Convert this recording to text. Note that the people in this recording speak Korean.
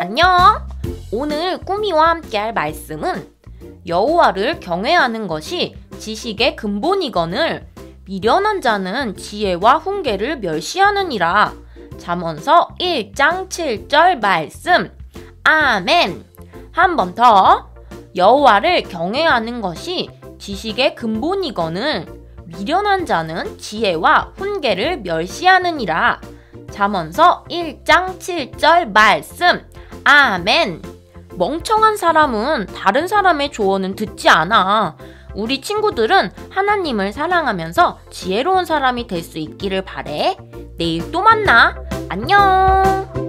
안녕! 오늘 꾸미와 함께 할 말씀은 여호와를 경외하는 것이 지식의 근본이거늘 미련한 자는 지혜와 훈계를 멸시하느니라. 잠언서 1장 7절 말씀. 아멘. 한 번 더. 여호와를 경외하는 것이 지식의 근본이거늘 미련한 자는 지혜와 훈계를 멸시하느니라. 잠언서 1장 7절 말씀. 아멘. 멍청한 사람은 다른 사람의 조언은 듣지 않아. 우리 친구들은 하나님을 사랑하면서 지혜로운 사람이 될 수 있기를 바래. 내일 또 만나. 안녕.